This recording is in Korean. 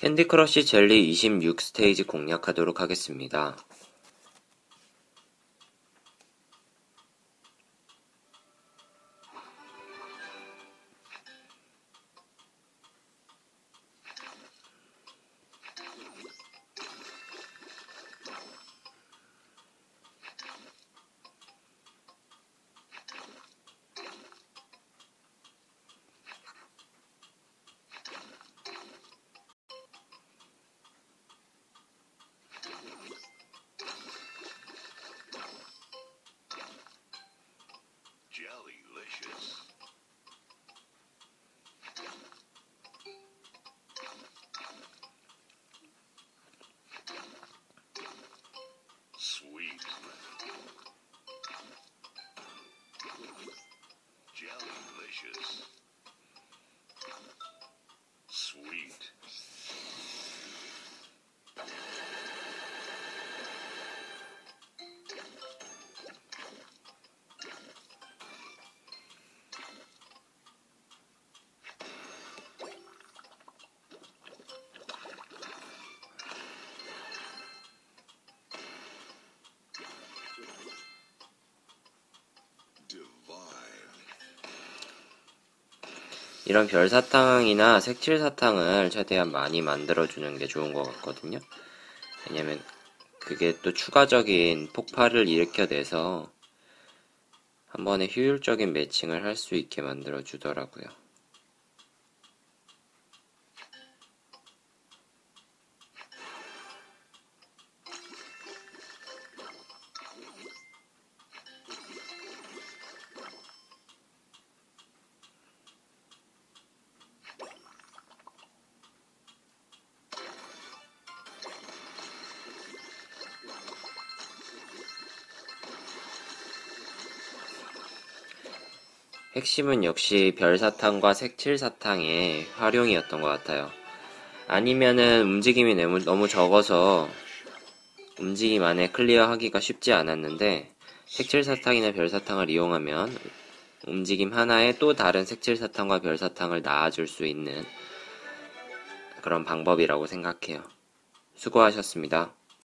캔디 크러쉬 젤리 26스테이지 공략하도록 하겠습니다. Ashes. 이런 별사탕이나 색칠사탕을 최대한 많이 만들어주는 게 좋은 것 같거든요. 왜냐면 그게 또 추가적인 폭발을 일으켜내서 한 번에 효율적인 매칭을 할 수 있게 만들어주더라고요. 핵심은 역시 별사탕과 색칠사탕의 활용이었던 것 같아요. 아니면은 움직임이 너무, 적어서 움직임 안에 클리어하기가 쉽지 않았는데 색칠사탕이나 별사탕을 이용하면 움직임 하나에 또 다른 색칠사탕과 별사탕을 낳아줄 수 있는 그런 방법이라고 생각해요. 수고하셨습니다.